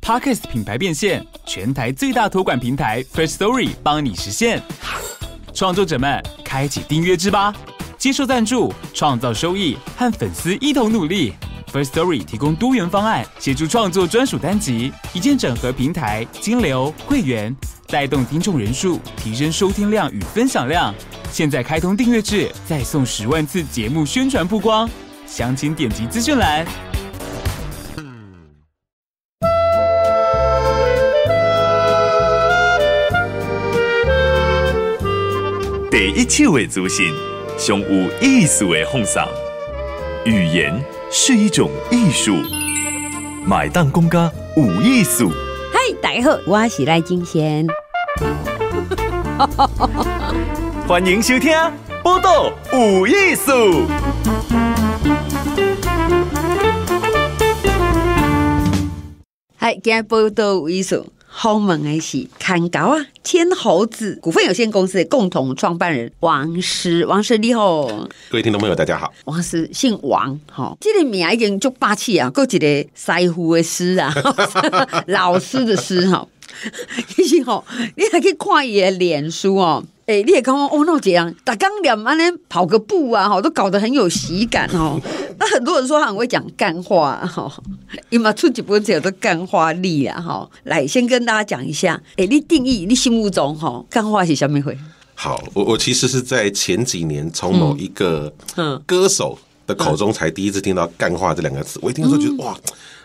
Parkas 品牌变现，全台最大托管平台 First Story 帮你实现。创作者们，开启订阅制吧！接受赞助，创造收益，和粉丝一同努力。First Story 提供多元方案，协助创作专属单集，一键整合平台、金流、会员，带动听众人数，提升收听量与分享量。现在开通订阅制，再送十万次节目宣传曝光。详情点击资讯栏。第一手的资讯，上有意思的奉上。语言是一种艺术，买单公家有艺术。嗨，大家好，我是赖金贤。欢迎收听《报道有艺术》。嗨，今日报道有艺术。后门的是看高啊，天猴子股份有限公司的共同创办人王师，王师你好，各位听众朋友大家好，王师姓王，哈，这个名已经足霸气啊，够一个师傅的师啊，老师的师哈，其实吼，你还可以看伊的脸书哦。哎，你也刚刚哦，那这样打刚两安尼跑个步啊，哈，都搞得很有喜感哦。那很多人说他很会讲干话，哈，因为出几本册都干话力啊，哈。来，先跟大家讲一下，哎，你定义你心目中哈干话是什么会？好，我我其实是在前几年从某一个歌手的口中才第一次听到干话这两个词，我一听说觉得哇。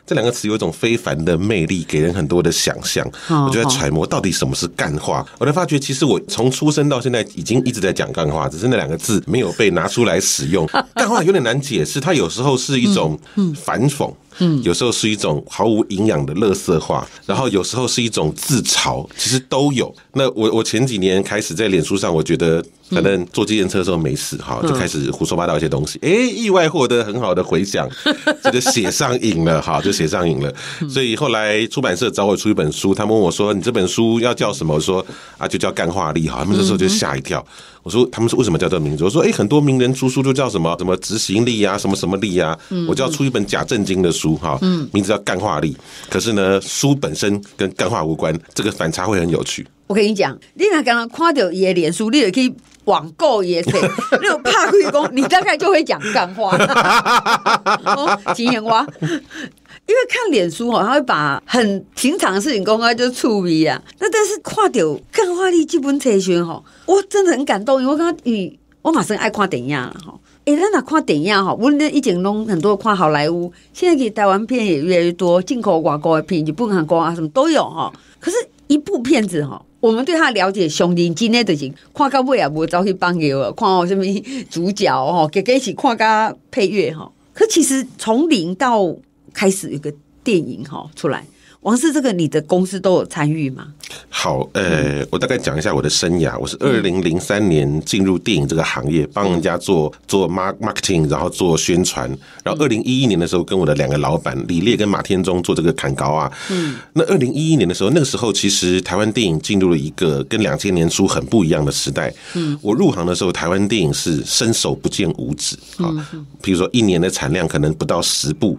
这两个词有一种非凡的魅力，给人很多的想象。我就在揣摩到底什么是干话。我才发觉，其实我从出生到现在已经一直在讲干话，只是那两个字没有被拿出来使用。干话有点难解释，它有时候是一种反讽。嗯，有时候是一种毫无营养的垃圾话，然后有时候是一种自嘲，其实都有。那我我前几年开始在脸书上，我觉得反正坐机车的时候没事哈，就开始胡说八道一些东西，哎，意外获得很好的回响，这就写上瘾了哈，就写上瘾了。所以后来出版社找我出一本书，他们问我说：“你这本书要叫什么？”我说：“啊，就叫干化力哈。”他们那时候就吓一跳。我说：“他们是为什么叫这个名字？”我说：“哎，很多名人出书就叫什么什么执行力啊，什么什么力啊。”我就要出一本假正经的书。哈，名字叫干化力，可是呢，书本身跟干化无关，这个反差会很有趣。我跟你讲，你那刚刚看到爷脸书，你也可以网购也可以，那种怕亏工，你大概就会讲干话。哦金言花，因为看脸书哦，他会把很平常的事情公开就触鼻啊。那但是看到干话力基本测询哈，我真的很感动，因为我刚刚你我马上爱看电影了哈。哎，咱那看电影哈，无论以前弄很多看好莱坞，现在给台湾片也越来越多，进口外国的片，日本、韩国啊什么都有哈。可是，一部片子哈，我们对他了解，兄弟今天的是看到尾啊，无走去帮给我看哦，什么主角哦，给给一起看个配乐哈。可其实从零到开始有个电影哈出来。王氏，这个你的公司都有参与吗？好，呃，我大概讲一下我的生涯。我是二零零三年进入电影这个行业，帮人家做做 marketing，然后做宣传。然后二零一一年的时候，跟我的两个老板李烈跟马天中做这个砍高啊。嗯。那二零一一年的时候，那个时候其实台湾电影进入了一个跟两千年初很不一样的时代。嗯。我入行的时候，台湾电影是伸手不见五指啊。比如说一年的产量可能不到十部。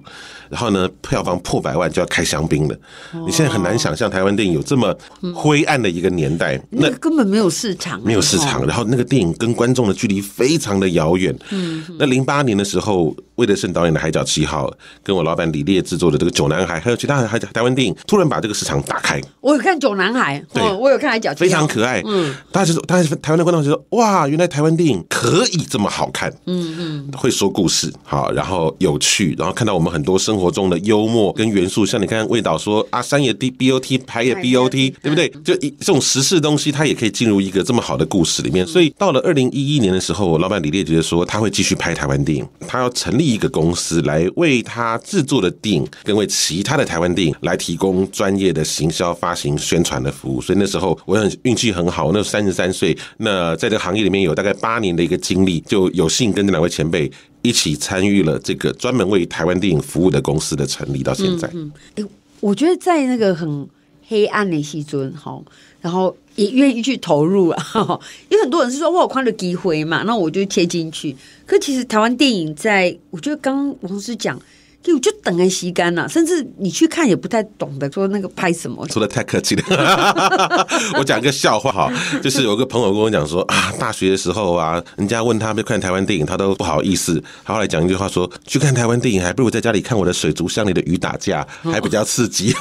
然后呢，票房破百万就要开香槟了。你现在很难想象台湾电影有这么灰暗的一个年代，那根本没有市场，没有市场。然后那个电影跟观众的距离非常的遥远。嗯，那零八年的时候，魏德胜导演的《海角七号》跟我老板李烈制作的这个《九男孩》，还有其他海台湾电影，突然把这个市场打开。我有看《九男孩》，对，我有看《海角七号》，非常可爱。嗯，大家就大家台湾的观众就说：“哇，原来台湾电影可以这么好看。”嗯嗯，会说故事，好，然后有趣，然后看到我们很多生活中的幽默跟元素，像你看魏导说啊，山也 D B O T，拍也 B O T，对不对？就一这种时事东西，它也可以进入一个这么好的故事里面。所以到了二零一一年的时候，老板李烈觉得说他会继续拍台湾电影，他要成立一个公司来为他制作的电影跟为其他的台湾电影来提供专业的行销、发行、宣传的服务。所以那时候我很运气很好，那三十三岁，那在这个行业里面有大概八年的一个经历，就有幸跟这两位前辈。一起参与了这个专门为台湾电影服务的公司的成立，到现在。哎，我觉得在那个很黑暗的西尊哈，然后也愿意去投入啊。因为很多人是说我有看了机会嘛，那我就贴进去。可其实台湾电影在，我觉得刚王师讲，就就等的时间了，甚至你去看也不太懂得说那个拍什么。说的太客气了，我讲个笑话哈，就是有个朋友跟我讲说啊，大学的时候啊，人家问他要看台湾电影，他都不好意思。他后来讲一句话说，去看台湾电影还不如在家里看我的水族箱里的鱼打架，还比较刺激。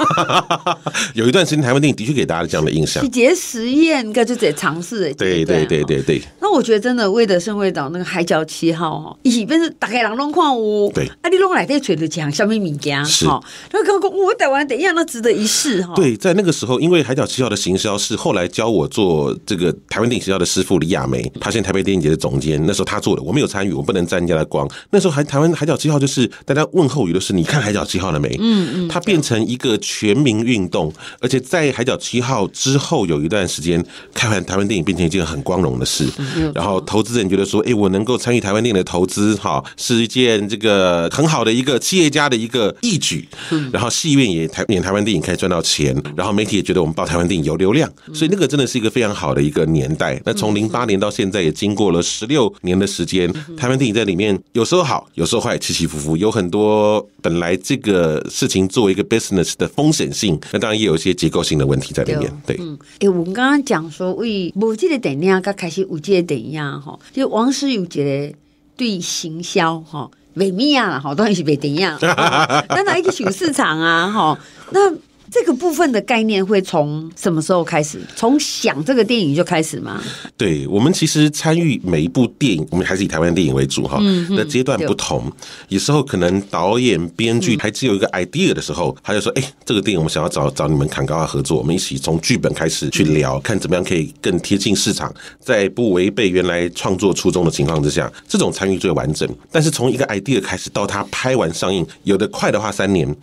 有一段时间台湾电影的确给大家这样的印象细。节实验应该就得尝试的。对对对对对，那我觉得真的魏德圣味岛那个海角七号哈，以前是大概人拢看有，对啊，你拢来底找着讲什么物件是哈，然后讲我台湾等一样，那值得一试哈。对，在那个时候，因为海角七号的行销是后来教我做这个台湾电影学校的师傅李亚梅，他现在台北电影节的总监，那时候他做的，我没有参与，我不能沾人家的光。那时候还台湾海角七号就是大家问候语都是你看海角七号了没？嗯嗯，它变成一个全民运动，而且在海角七号之后有一段时间，看完台湾电影变成一件很光荣的事。然后投资人觉得说，哎，我能够参与台湾电影的投资，哈，是一件这个很好的一个企业家的一个义举。然后戏院也台演台湾电影可以赚到钱，然后媒体也觉得我们报台湾电影有流量，所以那个真的是一个非常好的一个年代。那从零八年到现在也经过了十六年的时间，台湾电影在里面有时候好，有时候坏，起起伏伏，有很多本来这个事情作为一个 business 的风险性，那当然也有一些结构性的问题在里面。对，嗯，诶，我们刚刚讲说，为无这个电影，刚开始有这个电影哈，就王石有一个对行销哈，美米啊，哈，当然是卖电影，那哪一个小市场啊，吼，那这个部分的概念会从什么时候开始？从想这个电影就开始吗？对我们其实参与每一部电影，我们还是以台湾电影为主哈。嗯的阶段不同，有时候可能导演、编剧还只有一个 idea 的时候，他就说：“哎，这个电影我们想要找找你们砍高啊合作，我们一起从剧本开始去聊，看怎么样可以更贴近市场，在不违背原来创作初衷的情况之下，这种参与最完整。但是从一个 idea 开始到他拍完上映，有的快的话三年，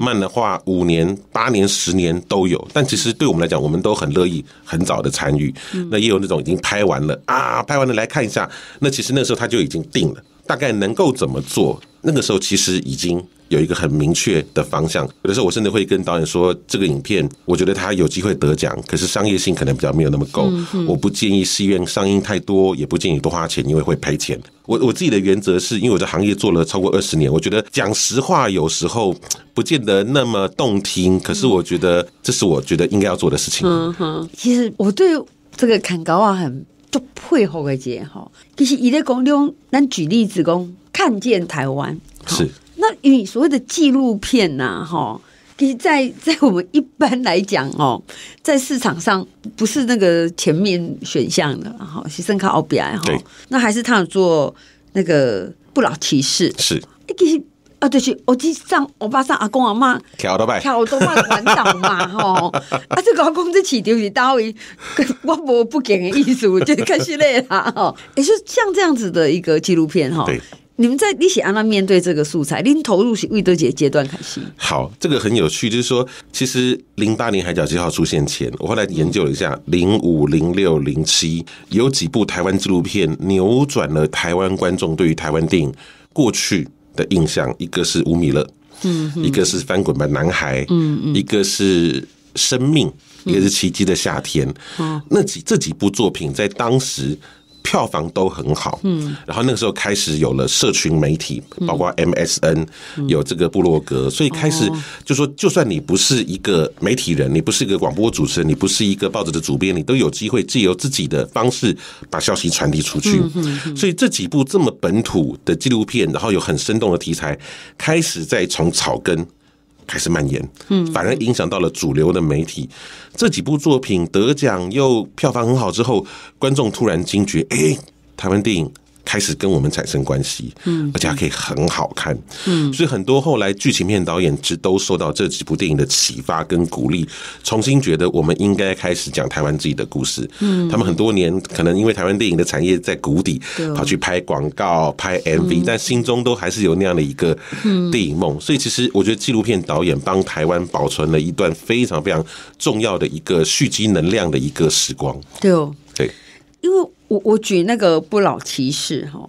慢的话五年、八年、十年都有。但其实对我们来讲，我们都很乐意很早的参与。那也有那种已经拍完了啊，拍完了来看一下。那其实那时候他就已经定了，大概能够怎么做。那个时候其实已经有一个很明确的方向。有的时候我甚至会跟导演说，这个影片我觉得它有机会得奖，可是商业性可能比较没有那么够。我不建议戏院上映太多，也不建议多花钱，因为会赔钱。我我自己的原则是因为我在行业做了超过二十年，我觉得讲实话有时候不见得那么动听，可是我觉得这是我觉得应该要做的事情。嗯哼，其实我对这个坎高啊很就配合的节哈。其实伊咧讲用，咱举例子讲，看见台湾是那因为所谓的纪录片呐，哈，其实在在我们一般来讲哦，在市场上不是那个前面选项的，哈，牺牲靠 OBI 哈，那还是他有做那个不老骑士，是欸其实啊，就是我记上我爸上阿公阿妈。跳到拜。跳动漫环岛嘛，吼，啊，这个阿公这市场是到位，我无不给的意思，我就是看系列啦，吼，也是像这样子的一个纪录片，哈对。你们在你写安娜面对这个素材，您投入是魏德杰阶段开始，好，这个很有趣，就是说，其实零八年《海角七号》出现前，我后来研究了一下，零五、零六、零七有几部台湾纪录片扭转了台湾观众对于台湾电影过去的印象，一个是吴米勒，嗯，一个是翻滚吧男孩，嗯。嗯，一个是生命，一个是奇迹的夏天，嗯，那几这几部作品在当时。票房都很好，嗯，然后那个时候开始有了社群媒体，包括 MSN，有这个部落格，所以开始就说，就算你不是一个媒体人，你不是一个广播主持人，你不是一个报纸的主编，你都有机会借由自己的方式把消息传递出去。所以这几部这么本土的纪录片，然后有很生动的题材，开始在从草根。开始蔓延，嗯，反而影响到了主流的媒体。这几部作品得奖又票房很好之后，观众突然惊觉，哎，台湾电影开始跟我们产生关系，嗯，而且还可以很好看，嗯，所以很多后来剧情片导演只都受到这几部电影的启发跟鼓励，重新觉得我们应该开始讲台湾自己的故事。嗯，他们很多年可能因为台湾电影的产业在谷底，跑去拍广告、拍 MV，但心中都还是有那样的一个电影梦。所以其实我觉得纪录片导演帮台湾保存了一段非常非常重要的一个蓄积能量的一个时光。对哦，对。因为我我举那个不老骑士哈，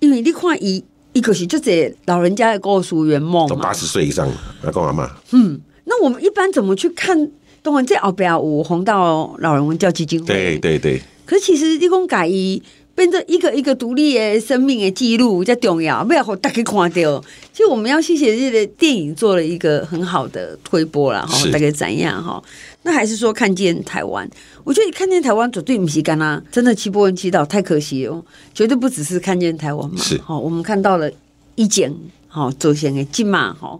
因为你看一一个是就这老人家的告诉圆梦嘛，都八十岁以上，阿公阿妈，嗯，那我们一般怎么去看？当然这后边有红到老人文教基金会，对对对，可是其实立功改一变成一个一个独立的生命的记录，才重要，不要让大家看到。其实我们要谢谢这个电影做了一个很好的推波了哈，是大概怎样哈？那还是说看见台湾？我觉得看见台湾绝对不是干啦，真的七波文祈祷太可惜哦，绝对不只是看见台湾嘛。是好，我们看到了一剪好走线的金马哈，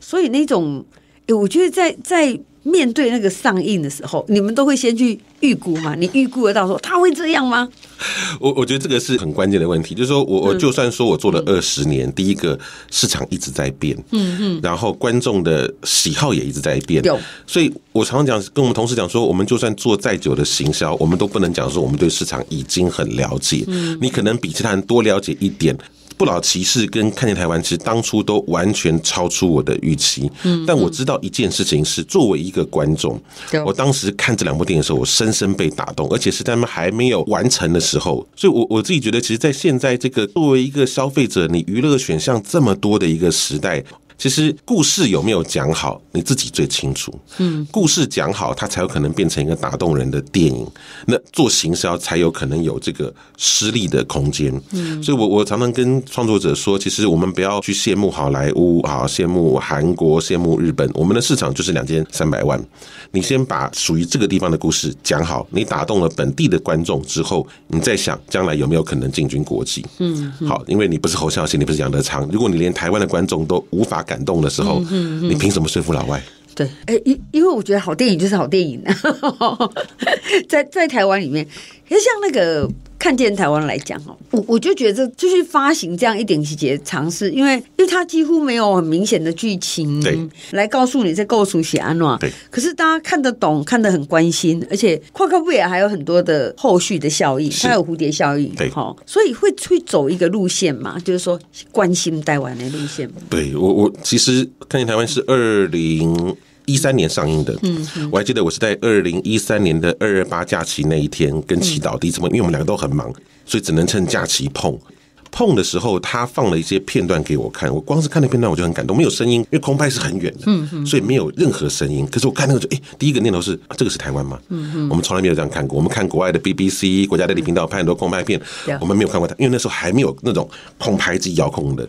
所以那种，诶我觉得在在面对那个上映的时候，你们都会先去预估嘛？你预估得到说他会这样吗？我我觉得这个是很关键的问题，就是说我嗯我就算说我做了二十年，第一个市场一直在变，嗯嗯，然后观众的喜好也一直在变有，所以我常常讲跟我们同事讲说，我们就算做再久的行销，我们都不能讲说我们对市场已经很了解，嗯你可能比其他人多了解一点。不老骑士跟看见台湾，其实当初都完全超出我的预期。嗯，但我知道一件事情是，作为一个观众，我当时看这两部电影的时候，我深深被打动，而且是他们还没有完成的时候。所以我，我自己觉得，其实，在现在这个作为一个消费者，你娱乐选项这么多的一个时代。其实故事有没有讲好，你自己最清楚。嗯，故事讲好，它才有可能变成一个打动人的电影。那做行销才有可能有这个失利的空间。嗯，所以我我常常跟创作者说，其实我们不要去羡慕好莱坞啊，羡慕韩国，羡慕日本，我们的市场就是两千三百万。你先把属于这个地方的故事讲好，你打动了本地的观众之后，你再想将来有没有可能进军国际。嗯，好，因为你不是侯孝贤，你不是杨德昌，如果你连台湾的观众都无法感动的时候，你凭什么说服老外？对，哎，因因为我觉得好电影就是好电影，在在台湾里面，可是像那个看见台湾来讲哦，我我就觉得就是发行这样一点细节尝试，因为因为它几乎没有很明显的剧情对。来告诉你在构图写安诺，对。可是大家看得懂，看得很关心，而且跨克布也还有很多的后续的效应，它有蝴蝶效应，对。好，所以会去走一个路线嘛，就是说关心台湾的路线嘛，对我，我其实看见台湾是二零一三年上映的，嗯，我还记得我是在二零一三年的二二八假期那一天跟祈祷第一次碰，因为我们两个都很忙，所以只能趁假期碰。碰的时候，他放了一些片段给我看，我光是看那片段我就很感动，没有声音，因为空拍是很远的，所以没有任何声音。可是我看那个就，哎、第一个念头是、啊这个是台湾吗？我们从来没有这样看过。我们看国外的 BBC 国家地理频道拍很多空拍片对，我们没有看过它，因为那时候还没有那种空拍机遥控的。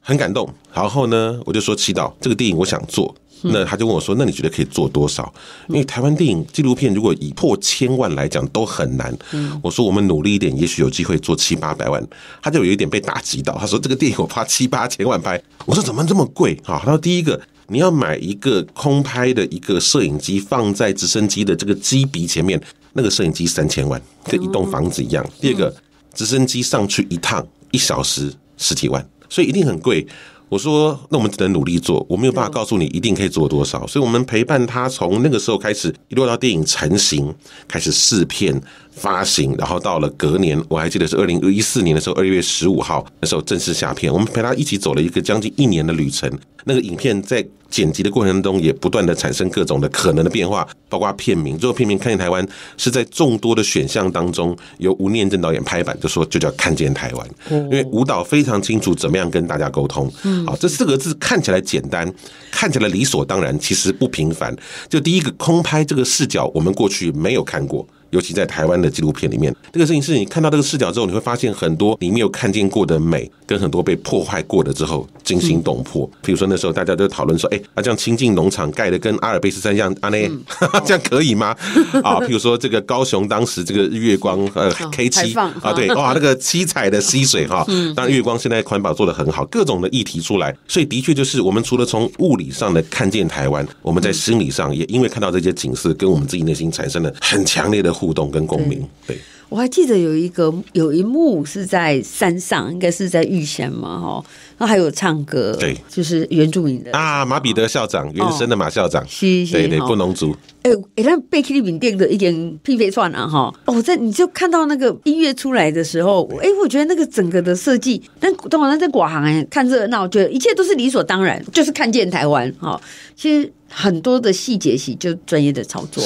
很感动。然后呢，我就说祈祷这个电影我想做。那他就问我说：“那你觉得可以做多少？”因为台湾电影纪录片如果以破千万来讲都很难。我说我们努力一点，也许有机会做七八百万。他就有一点被打击到，他说：“这个电影我花 七八千万拍。”我说：“怎么这么贵？”哈，他说：“第一个。”你要买一个空拍的一个摄影机，放在直升机的这个机鼻前面，那个摄影机三千万，跟一栋房子一样。第二个，直升机上去一趟一小时十几万，所以一定很贵。我说，那我们只能努力做，我没有办法告诉你一定可以做多少，所以我们陪伴他从那个时候开始，一路到电影成型，开始试片发行，然后到了隔年，我还记得是二零一四年的时候，二月十五号那时候正式下片，我们陪他一起走了一个将近一年的旅程。那个影片在剪辑的过程中，也不断的产生各种的可能的变化，包括片名。最后片名《看见台湾》是在众多的选项当中，由吴念真导演拍板，就说就叫《看见台湾》，因为舞蹈非常清楚怎么样跟大家沟通。好，这四个字看起来简单，看起来理所当然，其实不平凡。就第一个空拍这个视角，我们过去没有看过。尤其在台湾的纪录片里面，这个事情是你看到这个视角之后，你会发现很多你没有看见过的美，跟很多被破坏过的之后惊心动魄。比如说那时候大家都讨论说，哎，那这样清境农场盖的跟阿尔卑斯山一样，阿内 这样可以吗？啊，譬如说这个高雄当时这个日月光呃 K 七啊，对，哇，那个七彩的溪水哈，当然月光现在环保做的很好，各种的议题出来，所以的确就是我们除了从物理上的看见台湾，我们在心理上也因为看到这些景色，跟我们自己内心产生了很强烈的互动跟共鸣，对。我还记得有一个有一幕是在山上，应该是在玉山嘛，哈，然后还有唱歌，对。就是原住民的。啊，马彼得校长，原生的马校长，是是对对，哈布农族，哎、欸，那贝克利饼店的一点屁飞串啊，哈，哦，在你就看到那个音乐出来的时候，哎、我觉得那个整个的设计，但当然在广行哎看热闹，觉得一切都是理所当然，就是看见台湾哈。其实很多的细节戏就专业的操作。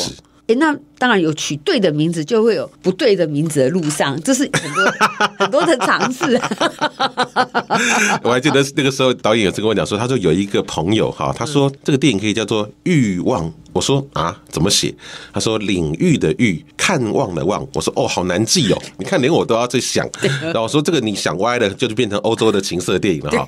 哎、那当然有取对的名字，就会有不对的名字的路上，这是很多 很多的尝试。我还记得那个时候导演有次跟我讲说，他说有一个朋友哈，他说这个电影可以叫做《欲望》。我说啊，怎么写？他说领域的域，看望的望。我说哦，好难记哦。你看，连我都要在想。然后我说这个你想歪了，就是变成欧洲的情色电影了哈。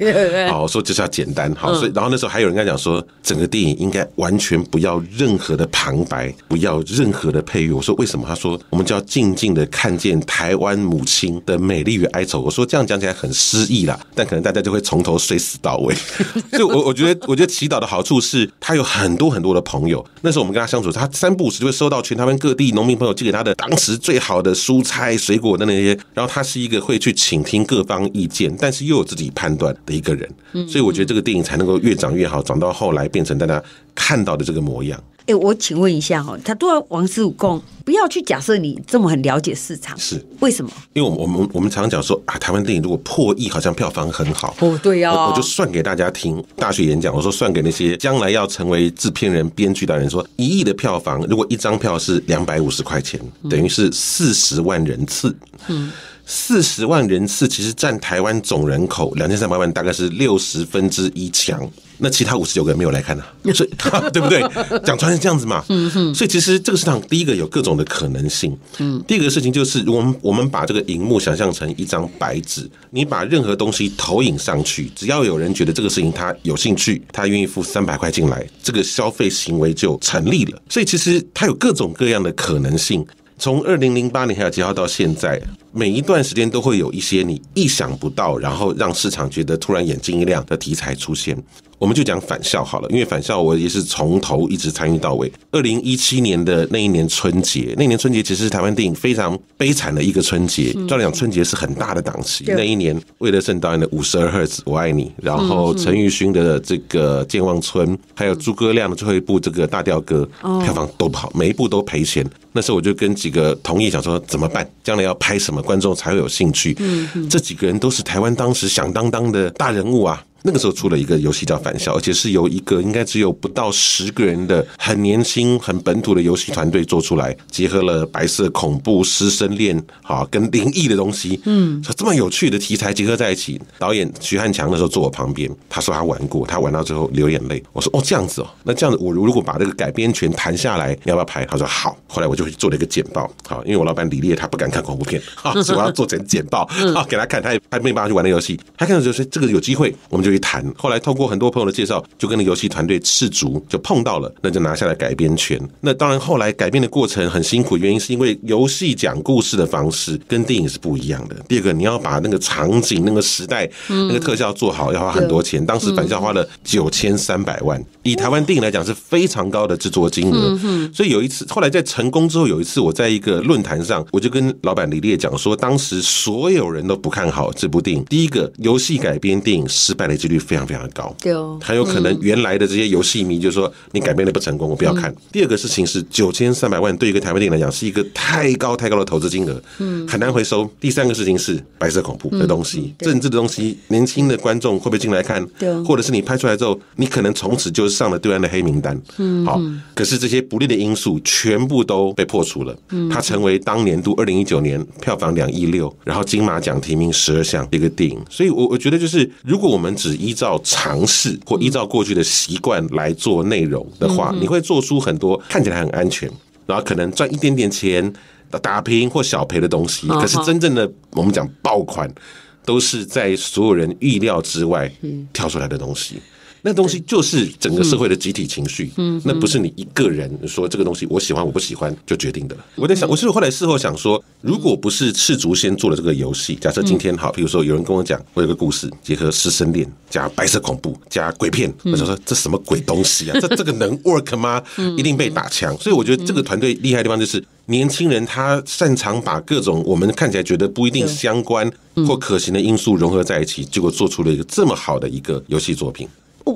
好，我说就是要简单好。所以然后那时候还有人跟他讲说，整个电影应该完全不要任何的旁白，不要任何的配乐。我说为什么？他说我们就要静静的看见台湾母亲的美丽与哀愁。我说这样讲起来很诗意啦，但可能大家就会从头睡死到尾。所以，我我觉得，我觉得祈祷的好处是，他有很多很多的朋友。那时候我们跟他相处，他三不五时就会收到全台湾各地农民朋友寄给他的当时最好的蔬菜、水果的那些。然后他是一个会去倾听各方意见，但是又有自己判断的一个人。所以我觉得这个电影才能够越长越好，长到后来变成大家看到的这个模样。哎，我请问一下哈，他都要王师傅讲，不要去假设你这么很了解市场，是为什么？因为我们我们常常讲说啊，台湾电影如果破亿，好像票房很好。哦，对呀，我就算给大家听大学演讲，我说算给那些将来要成为制片人、编剧的人说，一亿的票房，如果一张票是两百五十块钱，等于是四十万人次。嗯。四十万人次其实占台湾总人口两千三百万，大概是六十分之一强。那其他五十九个人没有来看呢，所以 对不对？讲出来是这样子嘛。嗯哼。所以其实这个市场第一个有各种的可能性。嗯。第二个事情就是，我们我们把这个荧幕想象成一张白纸，你把任何东西投影上去，只要有人觉得这个事情他有兴趣，他愿意付三百块进来，这个消费行为就成立了。所以其实它有各种各样的可能性。从二零零八年还有几号到现在，每一段时间都会有一些你意想不到，然后让市场觉得突然眼睛一亮的题材出现。我们就讲返校好了，因为返校我也是从头一直参与到尾。二零一七年的那一年春节，那年春节其实是台湾电影非常悲惨的一个春节。照理讲，春节是很大的档期。那一年，魏德胜导演的《五十二赫兹我爱你》，然后陈玉勋的这个《健忘村》，还有诸葛亮的最后一部这个《大调歌》，票房都不好，每一部都赔钱。那时候我就跟几个同意讲说，怎么办？将来要拍什么，观众才会有兴趣？这几个人都是台湾当时响当当的大人物啊。那个时候出了一个游戏叫《返校》，而且是由一个应该只有不到十个人的很年轻、很本土的游戏团队做出来，结合了白色恐怖、师生恋啊，跟灵异的东西，嗯，这么有趣的题材结合在一起。导演徐汉强那时候坐我旁边，他说他玩过，他玩到最后流眼泪。我说哦，这样子哦，那这样子我如果把这个改编权谈下来，你要不要拍？他说好。后来我就做了一个简报，好，因为我老板李烈他不敢看恐怖片，好，所以我要做成简报，好给他看，他也他没办法去玩那游戏，他看到就是这个有机会，我们就去谈。后来透过很多朋友的介绍，就跟那游戏团队赤足就碰到了，那就拿下来改编权。那当然后来改编的过程很辛苦，原因是因为游戏讲故事的方式跟电影是不一样的。第二个，你要把那个场景、那个时代、那个特效做好，要花很多钱。当时反校花了九千三百万，以台湾电影来讲是非常高的制作金额。所以有一次，后来在成功之后，有一次我在一个论坛上，我就跟老板李烈讲说，当时所有人都不看好这部电影。第一个，游戏改编电影失败的几率非常非常的高，对哦，很有可能原来的这些游戏迷就说你改编的不成功，我不要看。第二个事情是九千三百万对一个台湾电影来讲是一个太高太高的投资金额，嗯，很难回收。第三个事情是白色恐怖的东西、政治的东西，年轻的观众会不会进来看？对，或者是你拍出来之后，你可能从此就上了对岸的黑名单。嗯，好，可是这些不利的因素全部都被破除了。嗯，它成为当年度二零一九年票房两亿六，然后金马奖提名十二项一个电影。所以，我我觉得就是，如果我们只依照尝试或依照过去的习惯来做内容的话，你会做出很多看起来很安全，然后可能赚一点点钱打平或小赔的东西。可是真正的我们讲爆款，都是在所有人预料之外跳出来的东西。那东西就是整个社会的集体情绪，嗯，那不是你一个人说这个东西我喜欢我不喜欢就决定的。我在想，我是后来事后想说，如果不是赤足先做了这个游戏，假设今天好，比如说有人跟我讲，我有个故事，结合师生恋加白色恐怖加鬼片，我就说这什么鬼东西啊？这这个能 work 吗？一定被打枪。所以我觉得这个团队厉害的地方就是年轻人他擅长把各种我们看起来觉得不一定相关或可行的因素融合在一起，结果做出了一个这么好的一个游戏作品。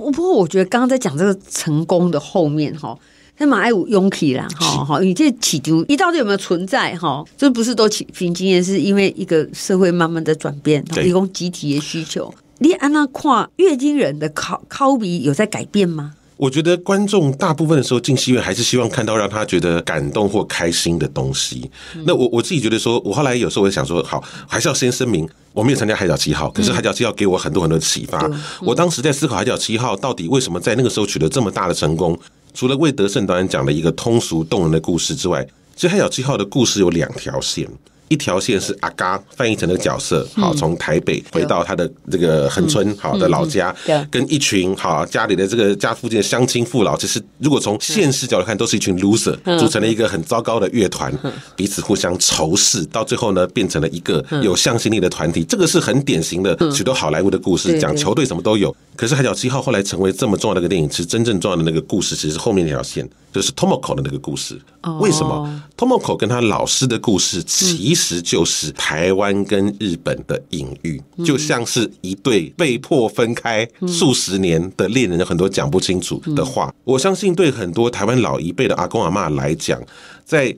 我不过我觉得刚刚在讲这个成功的后面哈，那马爱武勇气啦哈哈，你这起丢一到底有没有存在哈？这不是都起凭经验，是因为一个社会慢慢的转变，提供集体的需求。你安娜跨月经人的考考比有在改变吗？我觉得观众大部分的时候进戏院还是希望看到让他觉得感动或开心的东西。那我我自己觉得说，我后来有时候会想说，好，还是要先声明，我没有参加《海角七号》，可是《海角七号》给我很多很多的启发。我当时在思考《海角七号》到底为什么在那个时候取得这么大的成功，除了魏德胜导演讲了一个通俗动人的故事之外，其实《海角七号》的故事有两条线。一条线是阿嘎翻译成的角色，好，从台北回到他的这个恒村好的老家，跟一群好家里的这个家附近的乡亲父老，其实如果从现实角度看，都是一群 loser，组成了一个很糟糕的乐团，彼此互相仇视，到最后呢，变成了一个有向心力的团体。这个是很典型的许多好莱坞的故事，讲球队什么都有。可是《海角七号》后来成为这么重要的一个电影，其实真正重要的那个故事，其实是后面那条线，就是 Tomoko 的那个故事。为什么？Tomoko 跟他老师的故事，其其实就是台湾跟日本的隐喻，就像是一对被迫分开数十年的恋人，有很多讲不清楚的话。我相信对很多台湾老一辈的阿公阿妈来讲，在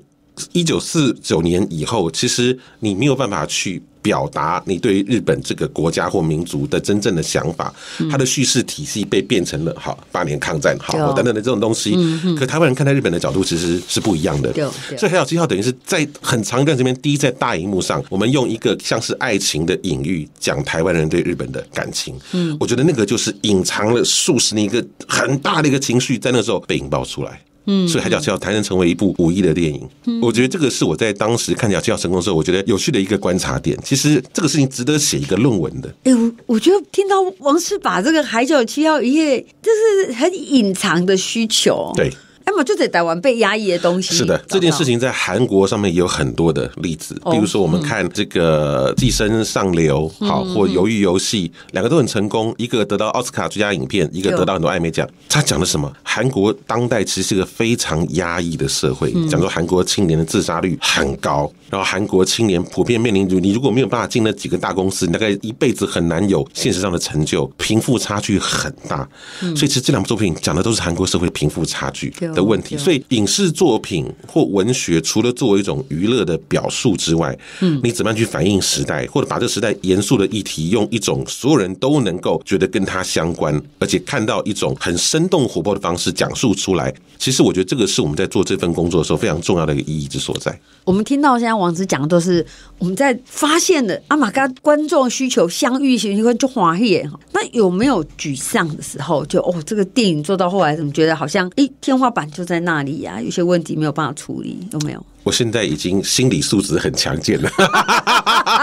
一九四九年以后，其实你没有办法去。表达你对于日本这个国家或民族的真正的想法，它的叙事体系被变成了好八年抗战好等等的这种东西。可台湾人看待日本的角度其实是不一样的。所以《海角七号》等于是在很长一段时间，第一在大荧幕上，我们用一个像是爱情的隐喻讲台湾人对日本的感情。嗯，我觉得那个就是隐藏了数十年一个很大的一个情绪，在那时候被引爆出来。嗯，所以《海角七号》才能成为一部五亿的电影。我觉得这个是我在当时看《海角七号》成功的时候，我觉得有趣的一个观察点。其实这个事情值得写一个论文的。哎，我我觉得听到王师把这个《海角七号》一夜，这是很隐藏的需求。对。那么就在台湾被压抑的东西。是的，这件事情在韩国上面也有很多的例子。比如说，我们看这个《寄生上流》好，或《鱿鱼游戏》，两个都很成功，一个得到奥斯卡最佳影片，一个得到很多艾美奖。他讲的什么？韩国当代其实是一个非常压抑的社会，讲说韩国青年的自杀率很高，然后韩国青年普遍面临，你如果没有办法进那几个大公司，你大概一辈子很难有现实上的成就，贫富差距很大。所以，其实这两部作品讲的都是韩国社会贫富差距。的问题，所以影视作品或文学，除了作为一种娱乐的表述之外，嗯，你怎么样去反映时代，或者把这个时代严肃的议题，用一种所有人都能够觉得跟它相关，而且看到一种很生动活泼的方式讲述出来。其实，我觉得这个是我们在做这份工作的时候非常重要的一个意义之所在。我们听到现在王子讲的都是我们在发现的阿玛嘎观众需求相遇型，就华裔那有没有沮丧的时候？就哦，这个电影做到后来，怎么觉得好像诶，天花板就在那里呀？有些问题没有办法处理，有没有？我现在已经心理素质很强健了，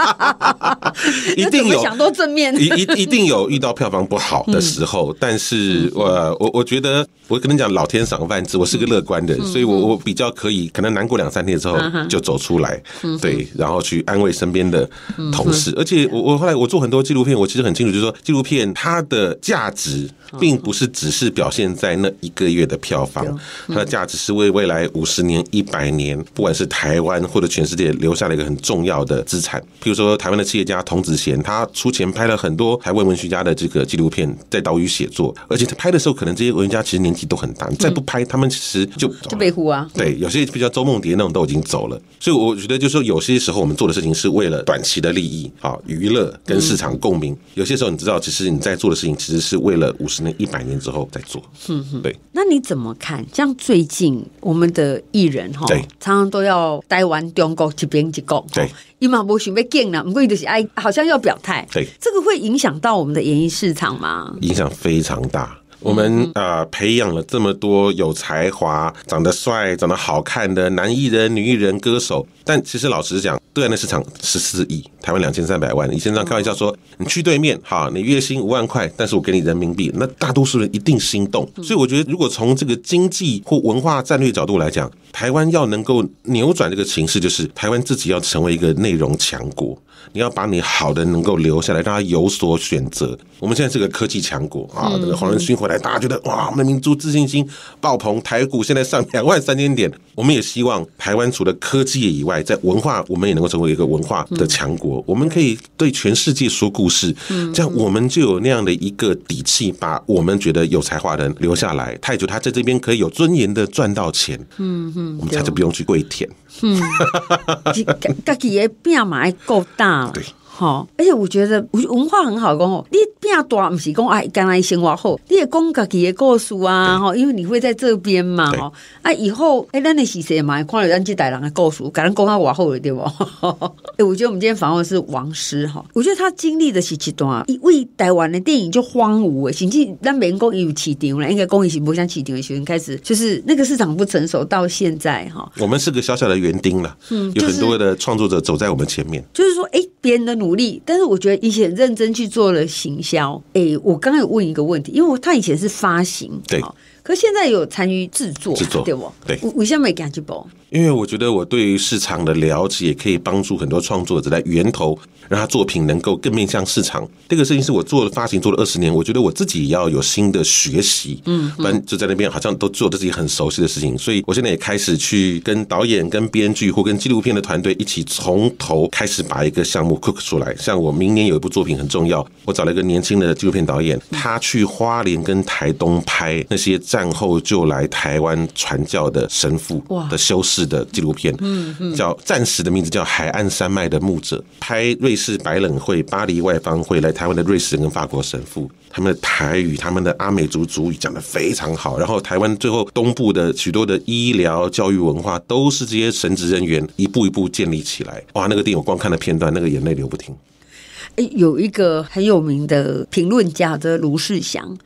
一定有想多正面，一一一定有遇到票房不好的时候，但是我我我觉得我跟你讲，老天赏饭吃，我是个乐观的人，所以我我比较可以，可能难过两三天之后就走出来，对，然后去安慰身边的同事。而且我我后来我做很多纪录片，我其实很清楚，就是说纪录片它的价值并不是只是表现在那一个月的票房，它的价值是为未来五十年、一百年，不管。是台湾或者全世界留下了一个很重要的资产。譬如说，台湾的企业家童子贤，他出钱拍了很多台湾文学家的这个纪录片，在岛屿写作。而且他拍的时候，可能这些文学家其实年纪都很大，再不拍，他们其实就就被呼啊。对，有些比较周梦蝶那种都已经走了。所以我觉得，就是说，有些时候我们做的事情是为了短期的利益啊，娱乐跟市场共鸣。有些时候，你知道，其实你在做的事情，其实是为了五十年、一百年之后再做。嗯哼，对。那你怎么看？像最近我们的艺人哈，对，常常都要台湾、中国一边一国，对，伊嘛无想要建了，不过就是哎，好像要表态，对，这个会影响到我们的演艺市场吗？影响非常大。我们呃培养了这么多有才华、长得帅、长得好看的男艺人、女艺人、歌手，但其实老实讲，对岸的市场十四亿，台湾两千三百万。以前这样开玩笑说，你去对面，哈，你月薪五万块，但是我给你人民币，那大多数人一定心动。所以我觉得，如果从这个经济或文化战略角度来讲，台湾要能够扭转这个情势，就是台湾自己要成为一个内容强国。你要把你好的能够留下来，让他有所选择。我们现在是个科技强国啊，这个黄仁勋回来，大家觉得哇，我们民族自信心爆棚，台股现在上两万三千点。我们也希望台湾除了科技以外，在文化我们也能够成为一个文化的强国。我们可以对全世界说故事，这样我们就有那样的一个底气，把我们觉得有才华的人留下来。他也觉得他在这边可以有尊严的赚到钱，嗯嗯，我们才就不用去跪舔。嗯，自己的变嘛还够大。对。哈，而且我觉得文文化很好讲哦，你变大不是讲哎，刚来生活好，你也讲自己的故事啊，哈，因为你会在这边嘛，哈，啊，以后哎，咱的是谁嘛？看了咱这代人的故事，敢讲他往后了对不？哎，我觉得我们今天访问是王师哈，我觉得他经历的是一段，因为台湾的电影就荒芜哎，甚至咱免讲有起场了，应该讲伊是不像起场的时候开始，就是那个市场不成熟，到现在哈，我们是个小小的园丁了，嗯，有很多的创作者走在我们前面，就是说，哎，别人的努力，但是我觉得以前认真去做了行销，哎，我刚刚有问一个问题，因为他以前是发行，对。可现在有参与制作，制作对不？对，为什么没感觉不？因为我觉得我对于市场的了解，可以帮助很多创作者在源头让他作品能够更面向市场。这个事情是我做了发行做了二十年，我觉得我自己要有新的学习。嗯，不然就在那边好像都做自己很熟悉的事情。所以我现在也开始去跟导演、跟编剧或跟纪录片的团队一起从头开始把一个项目 cook 出来。像我明年有一部作品很重要，我找了一个年轻的纪录片导演，他去花莲跟台东拍那些。战后就来台湾传教的神父的修士的纪录片，嗯叫暂时的名字叫《海岸山脉的牧者》，拍瑞士白冷会、巴黎外方会来台湾的瑞士人跟法国神父，他们的台语、他们的阿美族族语讲的非常好。然后台湾最后东部的许多的医疗、教育、文化，都是这些神职人员一步一步建立起来。哇，那个电影我光看了片段，那个眼泪流不停。哎，有一个很有名的评论家的卢世祥。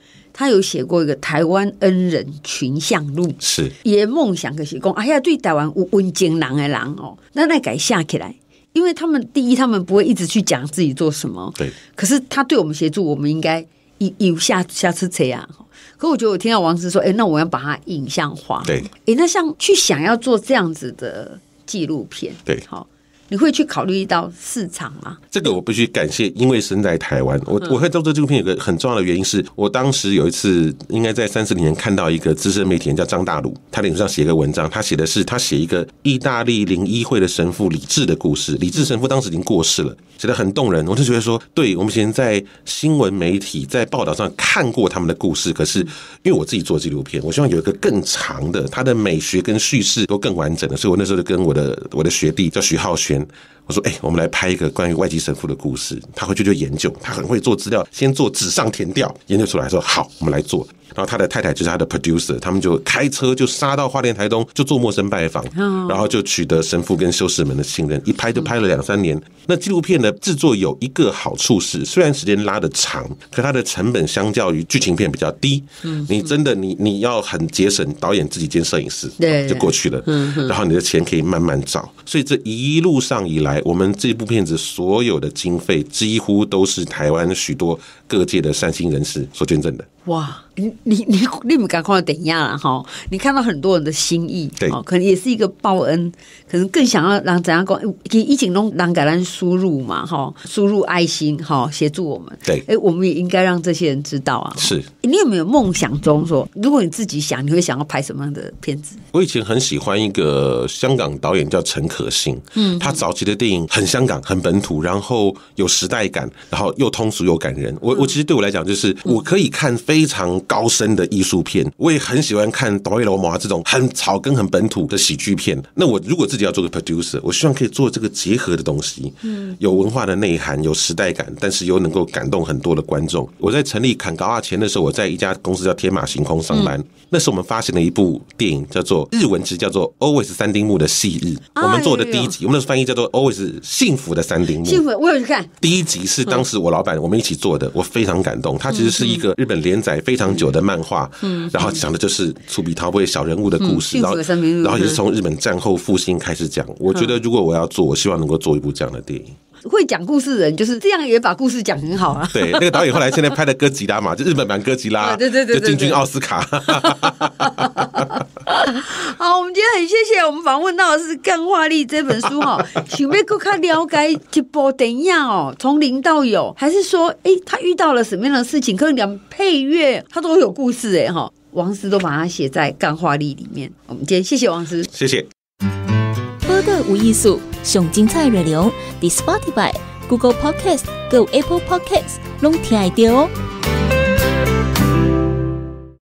他有写过一个台湾恩人群像录，是也梦想可是讲，哎呀，对台湾温温情人的人哦，那那改下起来，因为他们第一，他们不会一直去讲自己做什么，对。可是他对我们协助，我们应该有有下下次这样。可我觉得我听到王师说，哎，那我要把它影像化，对。哎，那像去想要做这样子的纪录片，对，好。你会去考虑到市场吗？这个我必须感谢，因为身在台湾，我我会做这纪录片有个很重要的原因是，我当时有一次应该在三十年看到一个资深媒体人叫张大鲁，他脸上写一个文章，他写的是他写一个意大利灵医会的神父李治的故事，李治神父当时已经过世了，写的很动人，我就觉得说，对我们以前在新闻媒体在报道上看过他们的故事，可是因为我自己做纪录片，我希望有一个更长的，他的美学跟叙事都更完整的，所以我那时候就跟我的我的学弟叫徐浩轩。sein 我说：“哎，我们来拍一个关于外籍神父的故事。”他回去就研究，他很会做资料，先做纸上填调，研究出来说：“好，我们来做。”然后他的太太就是他的 producer，他们就开车就杀到花莲台东，就做陌生拜访，然后就取得神父跟修士们的信任，一拍就拍了两三年。那纪录片的制作有一个好处是，虽然时间拉的长，可它的成本相较于剧情片比较低。嗯，你真的你你要很节省，导演自己兼摄影师，对，就过去了。嗯，然后你的钱可以慢慢找。所以这一路上以来，我们这部片子所有的经费几乎都是台湾许多各界的善心人士所捐赠的。哇！你你你你们赶快等一下了哈！你看到很多人的心意，对，可能也是一个报恩，可能更想要让怎样讲？给疫情中让给咱输入嘛哈，输入爱心哈，协助我们。对，哎，我们也应该让这些人知道啊。是，你有没有梦想中说，如果你自己想，你会想要拍什么样的片子？我以前很喜欢一个香港导演叫陈可辛，嗯，他早期的电影很香港、很本土，然后有时代感，然后又通俗又感人。我我其实对我来讲，就是我可以看非常高深的艺术。片，我也很喜欢看导演罗马这种很草根、很本土的喜剧片。那我如果自己要做个 producer，我希望可以做这个结合的东西，嗯，有文化的内涵，有时代感，但是又能够感动很多的观众。我在成立坎高亚前的时候，我在一家公司叫天马行空上班。那是我们发行了一部电影，叫做日文其实叫做 Always 三丁目的戏日。我们做的第一集，我们的翻译叫做 Always 幸福的三丁目。幸福，我有去看。第一集是当时我老板我们一起做的，我非常感动。它其实是一个日本连载非常久的漫画。嗯，然后讲的就是粗鄙逃不小人物的故事，然后然后也是从日本战后复兴开始讲。我觉得如果我要做，我希望能够做一部这样的电影。会讲故事的人就是这样，也把故事讲很好啊。对，那个导演后来现在拍的哥吉拉嘛，就日本版哥吉拉，对对对，就进军奥斯卡。好，我们今天很谢谢我们访问到的是《干化力》这本书哈，想要更加了解这部电影哦，从零到有，还是说，哎，他遇到了什么样的事情？可能连配乐，他都有故事哎哈。王师都把它写在《干化力》里面。我们今天谢谢王师，谢谢。播的无艺术，上精彩内容，伫 Spotify、Google Podcast、Go Apple Podcasts，拢听得到哦。